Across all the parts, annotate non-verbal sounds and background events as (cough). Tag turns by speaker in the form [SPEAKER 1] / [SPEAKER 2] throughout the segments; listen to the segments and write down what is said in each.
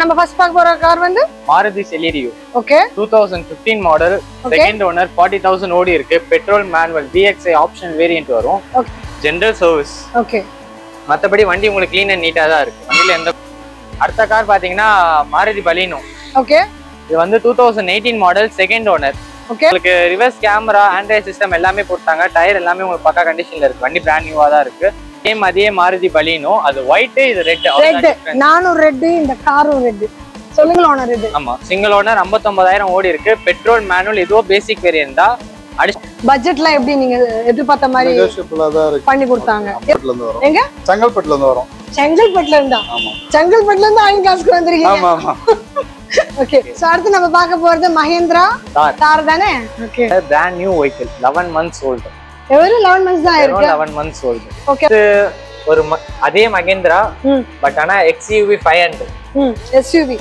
[SPEAKER 1] நம்ம ஃபர்ஸ்ட் பார்க்க போற கார் வந்து?
[SPEAKER 2] Maruti Celerio
[SPEAKER 1] okay
[SPEAKER 2] two thousand fifteen model second owner forty thousand ஓடி இருக்கு. Petrol manual VXI option variant வரும்.
[SPEAKER 1] ஓகே
[SPEAKER 2] ஜென்ரல் சர்வீஸ்
[SPEAKER 1] ஓகே
[SPEAKER 2] மற்றபடி வண்டி உங்களுக்கு க்ளீன் அண்ட் நீட்டாக தான் இருக்கு. வண்டியில் எந்த அடுத்த கார் பார்த்தீங்கன்னா மாருதி பலினோ
[SPEAKER 1] ஓகே
[SPEAKER 2] இது வந்து two thousand eighteen model second owner
[SPEAKER 1] okay
[SPEAKER 2] உங்களுக்கு ரிவர்ஸ் கேமரா ஆண்ட்ராய்ட் சிஸ்டம் எல்லாமே போட்டாங்க. டயர் எல்லாமே உங்களுக்கு பக்கா கண்டிஷன்ல இருக்கு. வண்டி பிராண்ட் நியூவா தான் இருக்கு. சேம் அதே மாருதி பலினோ அது ஒயிட் இது ரெட்
[SPEAKER 1] ரெட் நானும் ரெட் இந்த காரும் ரெட் சொல்லுங்களா ஓனர் இது.
[SPEAKER 2] ஆமா சிங்கிள் ஓனர் ஐம்பத்தொன்பதாயிரம் ஓடி இருக்கு. பெட்ரோல் மேனுவல் இதுவும் பேசிக் வேரியன்ட் தான்.
[SPEAKER 1] பட்ஜெட்லாம் எப்படி நீங்க எதிர்பார்த்த மாதிரி
[SPEAKER 3] நெகோஷியபிளா தான் இருக்கு.
[SPEAKER 1] பண்ணி கொடுத்தாங்க?
[SPEAKER 3] செங்கல்பட்டுல இருந்து வரும்.
[SPEAKER 1] எங்க?
[SPEAKER 3] செங்கல்பட்டுல இருந்து வரும்.
[SPEAKER 1] செங்கல்பட்டுல இருந்தா?
[SPEAKER 3] ஆமா.
[SPEAKER 1] செங்கல்பட்டுல இருந்து ஆயின் காசுக்கு வந்திருக்கீங்க
[SPEAKER 3] ஆமா ஆமா.
[SPEAKER 1] ஓகே சோ அடுத்து நம்ம பார்க்க போறது மஹேந்திரா
[SPEAKER 2] தார்
[SPEAKER 1] கார் தானே? Okay
[SPEAKER 2] brand new vehicle eleven months old
[SPEAKER 1] வெறும் லெவன் மந்த்ஸ் தான் இருக்கு?
[SPEAKER 2] லெவன் மந்த்ஸ் ஓல்டு
[SPEAKER 1] ஓகே
[SPEAKER 2] ஒரு அதே மகேந்திரா பட் ஆனா five hundred
[SPEAKER 1] hmm SUV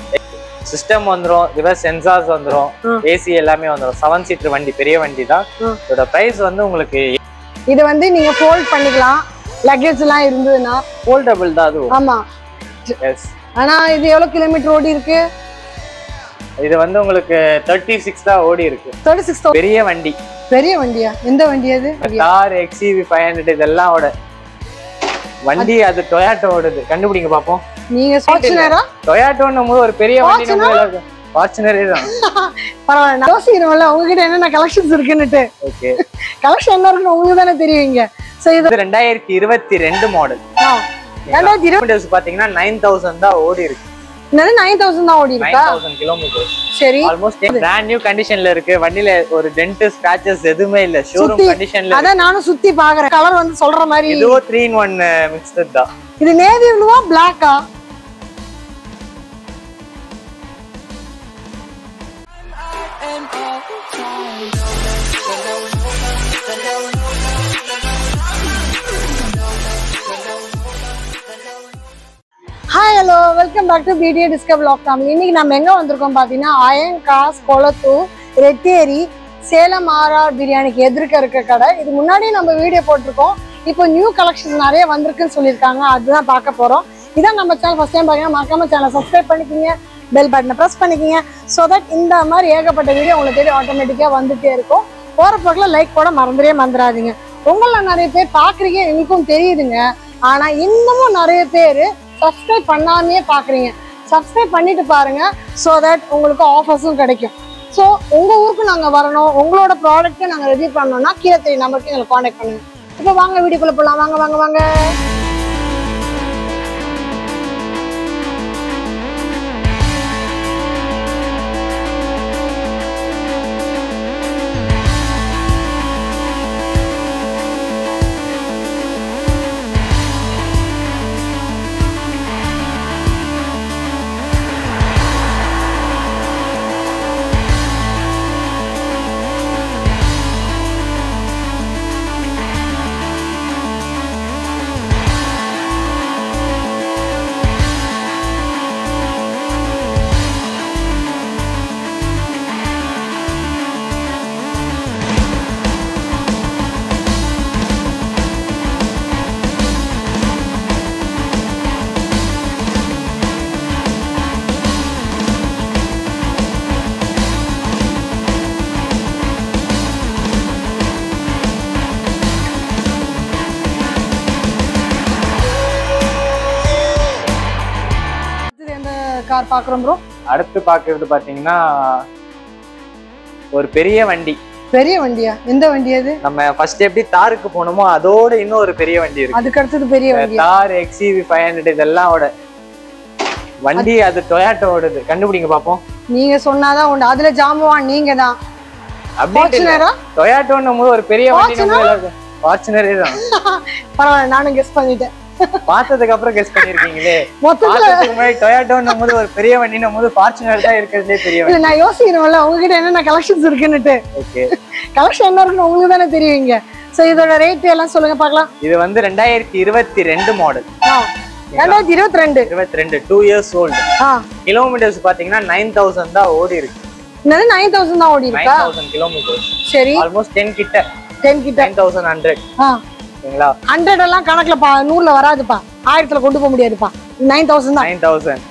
[SPEAKER 2] system வந்துரும் ரிவர்ஸ் சென்சார்ஸ் வந்துரும். ஏசி எல்லாமே வந்துரும். செவன் சீட்டர் வண்டி பெரிய வண்டி தான். இதோட பிரைஸ் வந்து உங்களுக்கு
[SPEAKER 1] இது வந்து நீங்க ஃபோல்ட் பண்ணிக்கலாம். லக்கேஜ் எல்லாம் இருந்ததுன்னா.
[SPEAKER 2] ஃபோல்டபுள் தான் அது.
[SPEAKER 1] ஆமா.
[SPEAKER 2] எஸ்
[SPEAKER 1] ஆனா இது எவ்வளவு கிலோமீட்டர் ஓடி இருக்கு?
[SPEAKER 2] இது வந்து உங்களுக்கு தேர்ட்டி சிக்ஸ் தான் ஓடி இருக்கு.
[SPEAKER 1] தேர்ட்டி சிக்ஸ்
[SPEAKER 2] பெரிய வண்டி.
[SPEAKER 1] பெரிய வண்டியா? எந்த வண்டி அது?
[SPEAKER 2] கார் எக்ஸிவி ஃபைவ் ஹண்ட்ரட் இதெல்லாம் ஓட. வண்டி அது டொயாட்டோ ஓடுது. கண்டுபிடிங்க பாப்போம்.
[SPEAKER 1] நீங்க ஃபார்ச்சுனரா
[SPEAKER 2] டொயாட்டோன்னும் போது ஒரு பெரிய வண்டி நம்ம ஃபார்ச்சுனரே தான். (laughs)
[SPEAKER 1] பரவாயில்ல. யோசிக்கிறோம்ல உங்ககிட்ட என்னென்ன கலெக்ஷன்ஸ் இருக்குன்னுட்டு.
[SPEAKER 2] ஓகே
[SPEAKER 1] கலெக்ஷன் என்ன இருக்குன்னு உங்களுக்கு தானே தெரியுங்க சோ இது
[SPEAKER 2] ரெண்டாயிரத்தி இருபத்தி ரெண்டு மாடல்
[SPEAKER 1] ரெண்டாயிரத்தி இருபது
[SPEAKER 2] கிலோமீட்டர்ஸ் பாத்தீங்கன்னா நைன் தௌசண்ட் தான் ஓடி இருக்கு.
[SPEAKER 1] என்னது நைன் தௌசண்ட் தான் ஓடி இருக்கா
[SPEAKER 2] தௌசண்ட் கிலோமீட்டர்ஸ்
[SPEAKER 1] சரி.
[SPEAKER 2] ஆல்மோஸ்ட் பிராண்ட் நியூ கண்டிஷன்ல இருக்கு. வண்டியில ஒரு டென்ட் ஸ்கிராச்சஸ் எதுவுமே இல்ல. ஷோரூம் கண்டிஷன்ல
[SPEAKER 1] அதான் நானும் சுத்தி பாக்குறேன். கலர் வந்து சொல்ற மாதிரி
[SPEAKER 2] இதுவும் த்ரீ இன் ஒன் மிக்ஸ்ட் தான்.
[SPEAKER 1] இது நேவி ப்ளூவா பிளாக்கா hi hello welcome back to PDA discover log family இன்னைக்கு நம்ம எங்கே வந்திருக்கோம் பார்த்தீங்கன்னா அயன் காஸ் கொளத்தூர் ரெட்டேரி சேலம் ஆர்ஆர் பிரியாணிக்கு எதிர்க்க இருக்க கடை. இது முன்னாடியே நம்ம வீடியோ போட்டிருக்கோம். இப்போ நியூ கலெக்ஷன்ஸ் நிறைய வந்திருக்குன்னு சொல்லியிருக்காங்க. அதுதான் பார்க்க போகிறோம் இதான் நம்ம சேனல் ஃபஸ்ட் டைம் பார்த்தீங்கன்னா மறக்காம சேனலை சப்ஸ்கிரைப் பண்ணிக்கிங்க. பெல் பட்டனை ப்ரெஸ் பண்ணிக்கிங்க. ஸோ தட் இந்த மாதிரி ஏகப்பட்ட வீடியோ உங்களை தேடி ஆட்டோமேட்டிக்காக வந்துகிட்டே இருக்கும். போகிற போக்கில் லைக் போட மறந்துடே மறந்துடாதீங்க. உங்களில் நிறைய பேர் பார்க்குறீங்க எங்களுக்கும் தெரியுதுங்க. ஆனால் இன்னமும் நிறைய பேர் சப்ஸ்கிரைப் பண்ணாமையே பார்க்குறீங்க சப்ஸ்கிரைப் பண்ணிட்டு பாருங்க ஸோ தட் உங்களுக்கு ஆஃபர்ஸும் கிடைக்கும். ஸோ உங்கள் ஊருக்கு நாங்கள் வரணும் உங்களோட ப்ராடக்ட்டை நாங்கள் ரெடி பண்ணோம்னா கீழே தெரிய நம்பருக்கு எங்களை காண்டாக்ட் பண்ணுங்க. இப்போ வாங்க வீடியோக்குள்ளே போகலாம் வாங்க வாங்க வாங்க. கார் பார்க்குறோம் ப்ரோ
[SPEAKER 2] அடுத்து பாக்குறது பாத்தீங்கன்னா ஒரு பெரிய வண்டி.
[SPEAKER 1] பெரிய வண்டியா? எந்த வண்டி அது?
[SPEAKER 2] நம்ம ஃபர்ஸ்ட் எப்படி தாருக்கு போனோமோ அதோட இன்னும் ஒரு பெரிய வண்டி இருக்கு.
[SPEAKER 1] அதுக்கு அடுத்தது பெரிய வண்டியா?
[SPEAKER 2] தார் எக்ஸிவி ஃபைவ் ஹண்ட்ரட் இதெல்லாம் ஓட. வண்டி அது டொயாட்டோ ஓடுது. கண்டுபிடிங்க பாப்போம்.
[SPEAKER 1] நீங்க சொன்னாதான் உண்டு. அதுல ஜாம்பவான் நீங்க தான்
[SPEAKER 2] டொயாட்டோன்னும் போது ஒரு பெரிய வண்டி ஃபார்ச்சுனரே தான். (laughs)
[SPEAKER 1] பரவாயில்ல நானும் கெஸ் பண்ணிட்டேன்.
[SPEAKER 2] பார்த்ததுக்கு அப்புறம் கெஸ் பண்ணிருக்கீங்களே முன்னாடி டொயாட்டோன்னும் போது ஒரு பெரிய வண்டினும் போது ஃபார்ச்சுனர் தான் இருக்கிறதுலே பெரிய
[SPEAKER 1] நான் யோசிக்கிறோம்ல உங்ககிட்ட என்னென்ன கலெக்ஷன்ஸ் இருக்குன்னுட்டு.
[SPEAKER 2] ஓகே
[SPEAKER 1] கலெக்ஷன் என்ன இருக்குன்னு உங்களுக்கு தானே தெரியுங்க சோ இதோட ரேட் எல்லாம் சொல்லுங்க பார்க்கலாம்.
[SPEAKER 2] இது வந்து ரெண்டாயிரத்தி இருபத்தி ரெண்டு மாடல்
[SPEAKER 1] ரெண்டாயிரத்தி இருபத்தி ரெண்டு.
[SPEAKER 2] இருபத்தி ரெண்டு டூ இயர்ஸ் ஓல்டு கிலோமீட்டர்ஸ் பாத்தீங்கன்னா நைன் தௌசண்ட் தான் ஓடி இருக்கு.
[SPEAKER 1] என்னது நைன் தௌசண்ட் தான் ஓடி இருக்கா?
[SPEAKER 2] தௌசண்ட் கிலோமீட்டர்ஸ்
[SPEAKER 1] சரி.
[SPEAKER 2] ஆல்மோஸ்ட் டென் கிட்ட.
[SPEAKER 1] டென் கிட்ட.
[SPEAKER 2] நைன் தௌசண்ட் ஹண்ட்ரட் ஓகேங்களா
[SPEAKER 1] ஹண்ட்ரட் எல்லாம் கணக்குல பா நூறுல வராதுப்பா. ஆயிரத்துல கொண்டு போக முடியாதுப்பா. நைன் தௌசண்ட் தான்.
[SPEAKER 2] நைன் தௌசண்ட்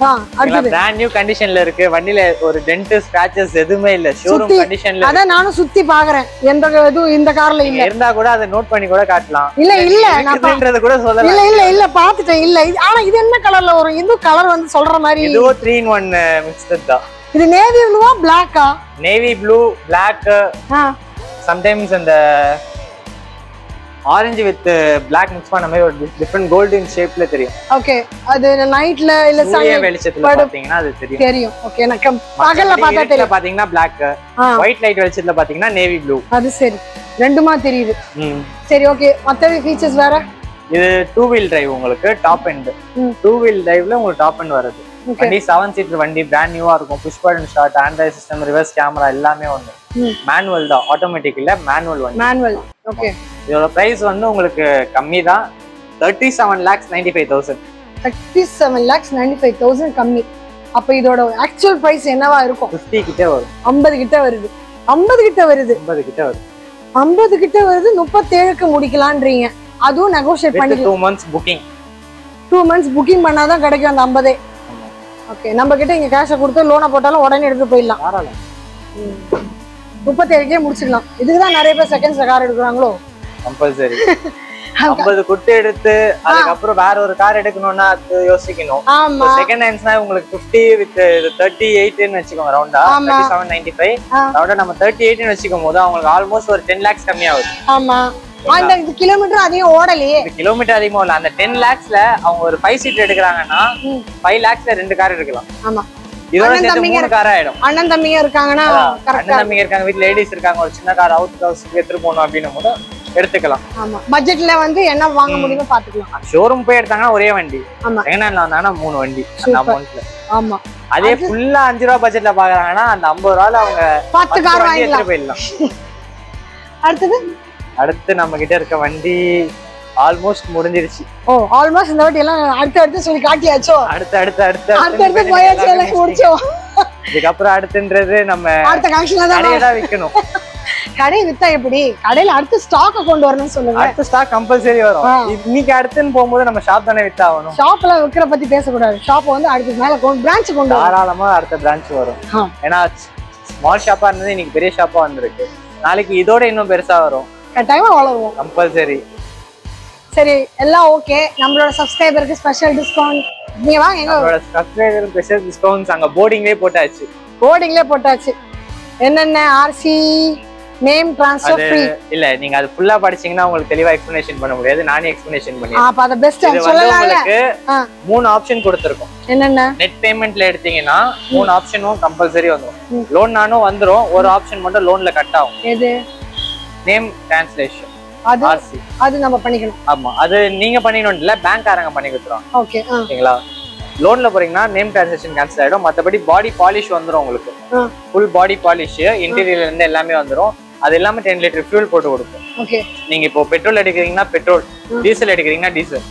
[SPEAKER 2] பிராண்ட் நியூ கண்டிஷன்ல இருக்கு. வண்டியில ஒரு டென்ட் ஸ்கிராச்சஸ் எதுவுமே இல்ல. ஷோரூம் கண்டிஷன்ல
[SPEAKER 1] அதான் நானும் சுத்தி பாக்குறேன். எந்த இதுவும் இந்த கார்ல இல்ல.
[SPEAKER 2] இருந்தா கூட அதை நோட் பண்ணி கூட காட்டலாம்.
[SPEAKER 1] இல்ல இல்ல நான்
[SPEAKER 2] கூட
[SPEAKER 1] இல்ல
[SPEAKER 2] சொல்லலாம்.
[SPEAKER 1] இல்ல இல்ல பாத்துட்டேன். இல்ல இது- ஆனா இது என்ன கலர்ல வரும்? இது கலர் வந்து சொல்ற மாதிரி
[SPEAKER 2] இதுவும் த்ரீ இன் ஒன் மிக்ஸ்டு தான்.
[SPEAKER 1] இது நேவி ப்ளூவா பிளாக்கா
[SPEAKER 2] நேவி ப்ளூ பிளாக் சம்டைம்ஸ் அந்த ஆரஞ்சு வித் பிளாக் மிக்ஸ் பண்ண மாதிரி ஒரு டிஃப்ரெண்ட் கோல்டன் ஷேப்ல தெரியும்.
[SPEAKER 1] ஓகே அது நைட்ல இல்ல
[SPEAKER 2] சூரிய வெளிச்சத்துல பாத்தீங்கன்னா அது தெரியும்.
[SPEAKER 1] தெரியும். ஓகே எனக்கு பகல்ல பார்த்தா தெரியும்.
[SPEAKER 2] பாத்தீங்கன்னா பிளாக் ஒயிட் லைட் வெளிச்சத்துல பாத்தீங்கன்னா நேவி ப்ளூ
[SPEAKER 1] அது சரி. ரெண்டுமா தெரியுது. சரி ஓகே மத்த ஃபீச்சர்ஸ் வேற?
[SPEAKER 2] இது டூ வீல் டிரைவ் உங்களுக்கு டாப் எண்ட். டூ வீல் டிரைவ்ல உங்களுக்கு டாப் எண்ட் வருது வண்டி செவன் சீட்டர் வண்டி பிராண்ட் நியூவா இருக்கும். Push button start Android system reverse camera எல்லாமே ஒன்று. மேனுவல் தான். ஆட்டோமேட்டிக் இல்ல மேனுவல் வண்டி.
[SPEAKER 1] மேனுவல் ஓகே
[SPEAKER 2] இதோட பிரைஸ் வந்து உங்களுக்கு கம்மி தான். Thirty seven lakhs ninety five thousand
[SPEAKER 1] thirty seven lakhs ninety five thousand கம்மி. அப்ப இதோட ஆக்சுவல் பிரைஸ் என்னவா இருக்கும்?
[SPEAKER 2] ஃபிஃப்டி கிட்ட வரும்.
[SPEAKER 1] ஐம்பது கிட்ட வருது. ஐம்பது கிட்ட வருது.
[SPEAKER 2] ஐம்பது கிட்ட வரும்
[SPEAKER 1] ஐம்பது கிட்ட வருது முப்பத்தேழுக்கு முடிக்கலான்றீங்க. அதுவும் நெகோஷியேட் பண்ணிக்கலாம்.
[SPEAKER 2] Two months booking
[SPEAKER 1] two months booking பண்ணாதான் கிடைக்கும் அந்த ஐம்பதே. ஓகே நம்ம கிட்ட இங்க கேஷை கொடுத்து லோனை போட்டாலும் உடனே எடுத்து போயிடலாம். முப்பத்தேழுக்கே முடிச்சிடலாம். இதுக்கு தான் நிறைய பேர் செகண்ட்ஸ்ல கார் எடுக்கிறாங்களோ?
[SPEAKER 2] கம்பல்சரி. (laughs) ஐம்பது குட்டு எடுத்து அதுக்கப்புறம் வேற ஒரு கார் எடுக்கணும்னா அது யோசிக்கணும். செகண்ட் ஹேண்ட்ஸ்னா உங்களுக்கு ஃபிஃப்டி வித் தேர்ட்டி எயிட்னு வச்சுக்கோங்க ரவுண்டா செவன் நைன்டி ஃபைவ். ரவுண்டா நம்ம தேர்ட்டி எயிட்னு வச்சுக்கும் போது அவங்களுக்கு ஆல்மோஸ்ட் ஒரு டென் லேக்ஸ் கம்மியாகுது.
[SPEAKER 1] ஆமா. அந்த கிலோமீட்டர் அதிகம் ஓடலையே.
[SPEAKER 2] கிலோமீட்டர் அதிகமா இல்ல அந்த டென் லேக்ஸ்ல அவங்க ஒரு ஃபைவ் சீட் எடுக்கிறாங்கன்னா. ஃபைவ் லேக்ஸ்ல ரெண்டு கார் எடுக்கலாம்.
[SPEAKER 1] ஆமா.
[SPEAKER 2] இதோட சேர்த்து மூணு கார் ஆயிடும்.
[SPEAKER 1] அண்ணன் தம்பிங்க இருக்காங்கன்னா
[SPEAKER 2] அண்ணன் தம்பிங்க இருக்காங்க வீட்டுல லேடிஸ் இருக்காங்க ஒரு சின்ன கார் அவுட் ஹவுஸ்க்கு எடுத்துட்டு போகணும் அப்படின்னும் போது எடுத்துக்கலாம்.
[SPEAKER 1] ஆமா. பட்ஜெட்ல வந்து என்ன வாங்க முடியுமோ பாத்துக்கலாம்.
[SPEAKER 2] ஷோரூம் போய் எடுத்தாங்கன்னா ஒரே வண்டி. செகண்ட் ஹேண்ட்ல மூணு வண்டி. அமௌண்ட்ல
[SPEAKER 1] ஆமா.
[SPEAKER 2] அதே ஃபுல்லா அஞ்சு ரூபா பட்ஜெட்ல பாக்குறாங்கன்னா அந்த ஐம்பது ரூபால அவங்க
[SPEAKER 1] பத்து கார்
[SPEAKER 2] எடுத்துட்டு போயிடலாம். (laughs)
[SPEAKER 1] அடுத்தது?
[SPEAKER 2] அடுத்து நம்ம கிட்ட இருக்க வண்டி ஆல்மோஸ்ட் முடிஞ்சிருச்சு.
[SPEAKER 1] ஓ ஆல்மோஸ்ட் இந்த வாட்டி எல்லாம் அடுத்து அடுத்து சொல்லி காட்டியாச்சோ?
[SPEAKER 2] அடுத்து அடுத்து அடுத்து
[SPEAKER 1] அடுத்து அடுத்து போயாச்சு எல்லாம் முடிச்சோம்
[SPEAKER 2] இதுக்கப்புறம் அடுத்துன்றது நம்ம
[SPEAKER 1] அடுத்த கனெக்ஷன்ல தான்?
[SPEAKER 2] கடையை தான் விற்கணும்.
[SPEAKER 1] கடை வித்தா எப்படி? கடையில அடுத்து ஸ்டாக்க கொண்டு வரணும்னு சொல்லுங்க.
[SPEAKER 2] அடுத்த ஸ்டாக் கம்பல்சரி வரும். இன்னைக்கு அடுத்துன்னு போகும்போது நம்ம ஷாப் தானே வித்தாகணும்.
[SPEAKER 1] ஷாப்ல விக்கிற பத்தி பேசக்கூடாது. ஷாப் வந்து அடுத்து மேல பிரான்ச் கொண்டு
[SPEAKER 2] தாராளமா அடுத்த பிரான்ச் வரும். ஏன்னா ஸ்மால் ஷாப்பா இருந்தது இன்னைக்கு பெரிய ஷாப்பா வந்திருக்கு. நாளைக்கு இதோட இன்னும் பெருசா வரும்.
[SPEAKER 1] கட்டாயமா வளருவோம்
[SPEAKER 2] கம்பல்சரி.
[SPEAKER 1] சரி எல்லாம் ஓகே நம்மளோட சப்ஸ்கிரைபருக்கு ஸ்பெஷல் டிஸ்கவுண்ட் நீங்க வாங்க எங்க
[SPEAKER 2] நம்மளோட சப்ஸ்கிரைபர் ஸ்பெஷல் டிஸ்கவுண்ட்ஸ் அங்க போர்டிங்லேயே போட்டாச்சு.
[SPEAKER 1] போர்டிங்லேயே போட்டாச்சு. என்னென்ன ஆர்சி நேம் ட்ரான்ஸ்ஃபர் ஃப்ரீ
[SPEAKER 2] இல்ல நீங்க அது ஃபுல்லா படிச்சீங்கன்னா உங்களுக்கு தெளிவா எக்ஸ்பிளனேஷன் பண்ண முடியாது. நானே எக்ஸ்பிளனேஷன் பண்ணி
[SPEAKER 1] அப்ப அத பெஸ்ட் சொல்லலாம்ல.
[SPEAKER 2] மூணு ஆப்ஷன் கொடுத்துருக்கோம்.
[SPEAKER 1] என்னென்ன?
[SPEAKER 2] நெட் பேமெண்ட்ல எடுத்தீங்கன்னா மூணு ஆப்ஷனும் கம்பல்சரி
[SPEAKER 1] ம்.
[SPEAKER 2] வந்துடும் லோன் நானும் வந்துரும். ஒரு ஆப்ஷன் மட்டும் லோன்ல கட் ஆகும்.
[SPEAKER 1] எது?
[SPEAKER 2] நேம் டிரான்ஸ்லேஷன்
[SPEAKER 1] அது அது நம்ம பண்ணிக்கணும்.
[SPEAKER 2] ஆமா அது நீங்க பண்ணிக்கணும் இல்ல பேங்க்காரங்க பண்ணி கொடுத்துருவாங்க
[SPEAKER 1] ஓகே
[SPEAKER 2] ஓகேங்களா லோன்ல போறீங்கன்னா நேம் டிரான்சாக்ஷன் கேன்சல் ஆயிடும். மத்தபடி பாடி பாலிஷ் வந்துரும் உங்களுக்கு. ஃபுல் பாடி பாலிஷ் இன்டீரியர்ல இருந்து எல்லாமே வந்துரும். அது எல்லாமே டென் லிட்டர் ஃபியூல் போட்டு கொடுக்கும்.
[SPEAKER 1] ஓகே
[SPEAKER 2] நீங்க இப்போ பெட்ரோல் எடுக்கிறீங்கன்னா பெட்ரோல். டீசல் எடுக்கிறீங்கன்னா டீசல்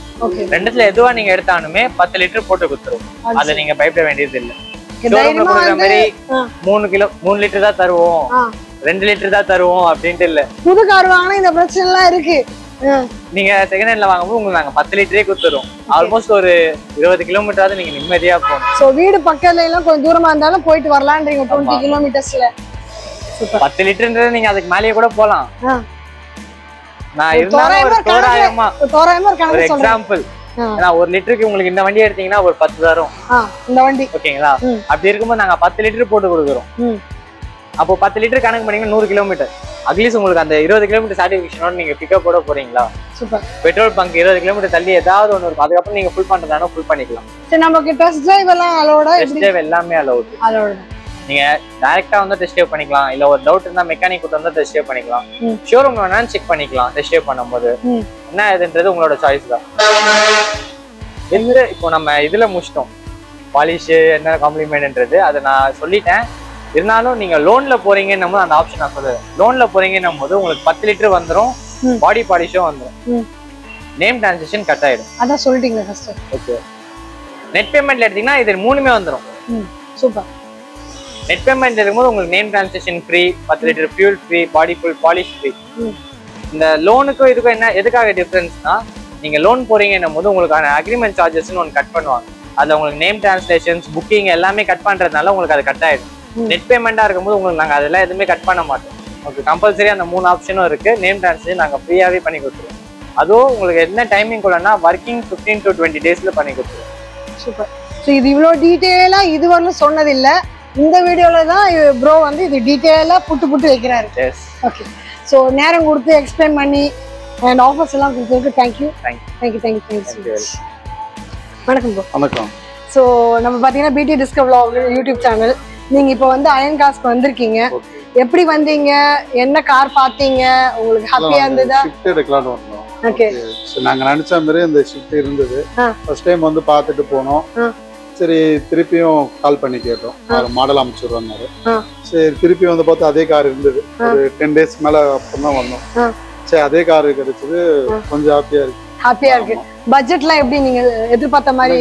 [SPEAKER 2] ரெண்டுத்துல எதுவா நீங்க எடுத்தாலுமே பத்து லிட்டர் போட்டு கொடுத்துரும். அதை நீங்க பயப்பட வேண்டியது இல்ல ஷோரூம்ல கொடுக்குற மாதிரி. மூணு கிலோ மூணு லிட்டர் தான் தருவோம். ரெண்டு லிட்டர் தான் தருவோம் அப்படின்ட்டு இல்ல
[SPEAKER 1] புது கார் வாங்கினா இந்த பிரச்சனை எல்லாம் இருக்கு
[SPEAKER 2] நீங்க செகண்ட் ஹேண்ட்ல வாங்கும்போது உங்களுக்கு நாங்க பத்து லிட்டரே கொடுத்துரும் ஆல்மோஸ்ட் ஒரு இருபது கிலோமீட்டராவது நீங்க நிம்மதியா போகணும்
[SPEAKER 1] சோ வீடு பக்கத்துல எல்லாம் கொஞ்சம் தூரமா இருந்தாலும் போயிட்டு வரலான்றீங்க டுவெண்ட்டி. கிலோமீட்டர்ஸ்ல
[SPEAKER 2] பத்து லிட்டர்ன்றது நீங்க அதுக்கு மேலேயே கூட போலாம். நான் இருந்தாலும் ஒரு
[SPEAKER 1] தோராயமா
[SPEAKER 2] தோராயமா
[SPEAKER 1] ஒரு
[SPEAKER 2] எக்ஸாம்பிள். ஏன்னா ஒரு லிட்டருக்கு உங்களுக்கு இந்த வண்டி எடுத்தீங்கன்னா ஒரு பத்து தரும்
[SPEAKER 1] இந்த வண்டி.
[SPEAKER 2] ஓகேங்களா. அப்படி இருக்கும்போது நாங்க பத்து லிட்டர் போட்டு கொடுக்குறோம். அப்போ பத்து லிட்டர் கணக்கு பண்ணீங்கன்னா நூறு கிலோமீட்டர். அட்லீஸ்ட் உங்களுக்கு அந்த இருபது கிலோமீட்டர் சாட்டிஃபிகேஷனோட நீங்க பிக்கப் போறீங்களா?
[SPEAKER 1] சூப்பர்.
[SPEAKER 2] பெட்ரோல் பங்க் இருபது கிலோமீட்டர் தள்ளி ஏதாவது ஒன்று இருக்கும். அதுக்கப்புறம் நீங்க ஃபுல் பண்றதானோ ஃபுல் பண்ணிக்கலாம்.
[SPEAKER 1] சரி நமக்கு டெஸ்ட் டிரைவ் எல்லாம் அலோட
[SPEAKER 2] டெஸ்ட் டிரைவ் எல்லாமே அலௌட்
[SPEAKER 1] அலோட
[SPEAKER 2] நீங்க டைரக்டா வந்து டெஸ்ட் டிரைவ் பண்ணிக்கலாம். இல்ல ஒரு டவுட் இருந்தா மெக்கானிக் கிட்ட வந்து டெஸ்ட் டிரைவ் பண்ணிக்கலாம்.
[SPEAKER 1] ம்.
[SPEAKER 2] ஷோரூம் வேணாலும் செக் பண்ணிக்கலாம் டெஸ்ட் டிரைவ் பண்ணும்போது. என்ன இதுன்றது உங்களோட சாய்ஸ் தான். எந்த இப்போ நம்ம இதுல முடிச்சிட்டோம். பாலிஷ் என்ன காம்ப்ளிமெண்ட்ன்றது அதை நான் சொல்லிட்டேன். இருந்தாலும் நீங்க லோன்ல போறீங்கன்னும் போது அந்த ஆப்ஷன் நான் சொல்லுவேன் லோன்ல போறீங்கன்னும் போது உங்களுக்கு பத்து லிட்டர் வந்துரும்
[SPEAKER 1] ம்.
[SPEAKER 2] பாடி பாலிஷும் வந்துரும்.
[SPEAKER 1] ம்.
[SPEAKER 2] நேம் டிரான்சாக்ஷன் கட் ஆயிடும்.
[SPEAKER 1] அதான் சொல்லிட்டீங்க ஃபர்ஸ்ட்
[SPEAKER 2] ஓகே நெட் பேமெண்ட்ல எடுத்தீங்கன்னா இது மூணுமே வந்துரும்.
[SPEAKER 1] சூப்பர்
[SPEAKER 2] நெட் பேமெண்ட் இருக்கும்போது உங்களுக்கு நேம் டிரான்சாக்ஷன் ஃப்ரீ பத்து litre fuel free body full polish free. இந்த லோனுக்கும் இதுக்கும் என்ன எதுக்காக டிஃபரன்ஸ்னா நீங்க லோன் போறீங்கன்னும் போது உங்களுக்கான அக்ரிமெண்ட் சார்ஜஸ்னு ஒன்று கட் பண்ணுவாங்க. அதுல உங்களுக்கு நேம் டிரான்ஸ்லேஷன்ஸ் புக்கிங் எல்லாமே கட் பண்றதுனால உங்களுக்கு அது கட் ஆயிடும்.
[SPEAKER 1] ம்.
[SPEAKER 2] நெட் பேமெண்டா இருக்கும்போது உங்களுக்கு நாங்க அதெல்லாம் எதுவுமே கட் பண்ண மாட்டோம். உங்களுக்கு கம்பல்சரி அந்த மூணு ஆப்ஷனும் இருக்கு. நேம் டிரான்ஸ்லேஷன் நாங்க ஃப்ரீயாவே பண்ணி கொடுத்துருவோம். அதுவும் உங்களுக்கு என்ன டைமிங் கூடனா ஒர்க்கிங் ஃபிஃப்டீன் டு டுவெண்ட்டி டேஸ்ல பண்ணி கொடுத்துருவோம்.
[SPEAKER 1] சூப்பர். ஸோ இது இவ்வளோ டீட்டெயிலாக இதுவரையிலும் சொன்னதில்லை. இந்த வீடியோவில் தான் ப்ரோ வந்து இது டீட்டெயிலாக புட்டு புட்டு வைக்கிறாரு. ஓகே ஸோ நேரம் கொடுத்து எக்ஸ்பிளைன் பண்ணி அண்ட் ஆஃபர்ஸ் எல்லாம் கொடுத்ததுக்கு thank you
[SPEAKER 2] Thank
[SPEAKER 1] thank you thank you thank you வணக்கம் ப்ரோ
[SPEAKER 3] வணக்கம்.
[SPEAKER 1] ஸோ நம்ம பார்த்தீங்கன்னா பிடி டிஸ்கவர் யூடியூப் சேனல் நீங்கள் இப்போ வந்து அயன் காஸ்க்கு வந்திருக்கீங்க. எப்படி வந்தீங்க? என்ன கார் பார்த்தீங்க? உங்களுக்கு ஹாப்பியாக இருந்ததா?
[SPEAKER 3] ஷிஃப்ட் எடுக்கலாம்னு வந்தோம்.
[SPEAKER 1] ஓகே
[SPEAKER 3] நாங்க நினைச்ச மாதிரி இந்த ஷிஃப்ட் இருந்தது. ஃபர்ஸ்ட் டைம் வந்து பார்த்துட்டு போனோம். சரி திருப்பியும் கால் பண்ணி கேட்டோம். அவர் மாடல் அமைச்சிருவாரு
[SPEAKER 1] ஆ.
[SPEAKER 3] சரி திருப்பி வந்து பார்த்தா அதே கார் இருந்தது. ஒரு டென் டேஸ் மேல அப்புறம் தான் வந்தோம். சரி அதே கார் கிடைச்சது. கொஞ்சம் ஹாப்பியா இருக்கு.
[SPEAKER 1] ஹாப்பியாக இருக்கு. பட்ஜெட்லாம் எப்படி நீங்கள் எதிர்பார்த்த மாதிரி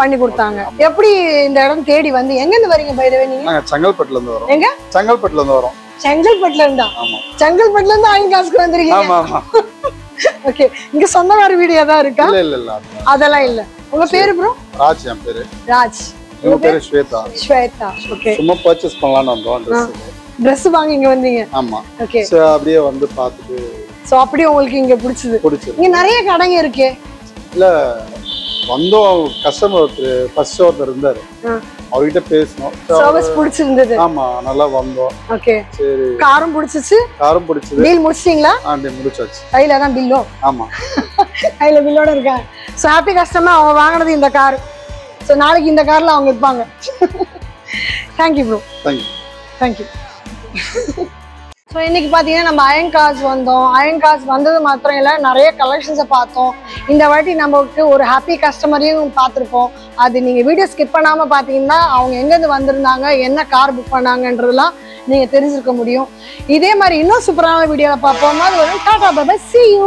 [SPEAKER 1] பண்ணி கொடுத்தாங்க. எப்படி இந்த இடம் தேடி வந்து எங்கேருந்து வரீங்க பைதவே நீங்க?
[SPEAKER 3] நாங்க செங்கல்பட்டுல இருந்து வரோம்.
[SPEAKER 1] எங்க?
[SPEAKER 3] செங்கல்பட்டுல இருந்து வரோம்.
[SPEAKER 1] செங்கல்பட்டுல இருந்தா
[SPEAKER 3] ஆமா.
[SPEAKER 1] செங்கல்பட்டுல இருந்து அயன் காசுக்கு வந்திருக்கீங்க? ஓகே இங்க சொந்தக்கார வீடியோ தான் இருக்கா?
[SPEAKER 3] இல்ல இல்ல இல்ல அது-
[SPEAKER 1] அதெல்லாம் இல்ல. உங்க பேரு ப்ரோ
[SPEAKER 3] ராஜ் என் பேரு.
[SPEAKER 1] ராஜ்.
[SPEAKER 3] இவங்க பேரு ஸ்வேதா.
[SPEAKER 1] ஸ்வேதா. ஓகே
[SPEAKER 3] சும்மா பர்ச்சேஸ் பண்ணலாம்னு வந்தோம் ட்ரெஸ்
[SPEAKER 1] வாங்க இங்க வந்தீங்க.
[SPEAKER 3] ஆமா.
[SPEAKER 1] ஓகே
[SPEAKER 3] சரி அப்படியே வந்து பார்த்துட்டு
[SPEAKER 1] சோ அப்படியே உங்களுக்கு இங்க பிடிச்சது.
[SPEAKER 3] பிடிச்சிருக்கு
[SPEAKER 1] இங்க நிறைய கடைங்க இருக்கே.
[SPEAKER 3] இல்ல வந்தோம் கஸ்டமர் ஒருத்தர் ஃபர்ஸ்ட் ஒருத்தர் இருந்தாரு.
[SPEAKER 1] ஆ.
[SPEAKER 3] அவர்கிட்ட பேசணும் சரி,
[SPEAKER 1] சர்வீஸ் பிடிச்சிருந்தது.
[SPEAKER 3] ஆமா நல்லா வந்தோம்.
[SPEAKER 1] ஓகே
[SPEAKER 3] சரி.
[SPEAKER 1] காரும் பிடிச்சிச்சு.
[SPEAKER 3] காரும் பிடிச்சது.
[SPEAKER 1] பில் முடிச்சிட்டீங்களா?
[SPEAKER 3] ஆண்டி முடிச்சாச்சு.
[SPEAKER 1] கையில தான் பில்லும்
[SPEAKER 3] ஆமா. (laughs)
[SPEAKER 1] கையில பில்லோட இருக்காங்க ஸோ ஹாப்பி கஸ்டமர் அவங்க வாங்கினது இந்த கார் ஸோ நாளைக்கு இந்த கார்ல அவங்க இருப்பாங்க thank you bro
[SPEAKER 3] thank you
[SPEAKER 1] thank you (laughs) so இன்னைக்கு பார்த்தீங்கன்னா நம்ம அயன் கார்ஸ் வந்தோம். அயன் கார்ஸ் வந்தது மாத்திரம் இல்லை நிறைய கலெக்ஷன்ஸை பார்த்தோம். இந்த வாட்டி நமக்கு ஒரு ஹாப்பி கஸ்டமரையும் பார்த்துருப்போம் அது நீங்கள் வீடியோ ஸ்கிப் பண்ணாமல் பார்த்தீங்கன்னா அவங்க எங்கேருந்து வந்திருந்தாங்க என்ன கார் புக் பண்ணாங்கன்றதுலாம் நீங்கள் தெரிஞ்சிருக்க முடியும். இதே மாதிரி இன்னும் சூப்பரான வீடியோவில் பார்ப்போம். அது வரும். Tata Baba C you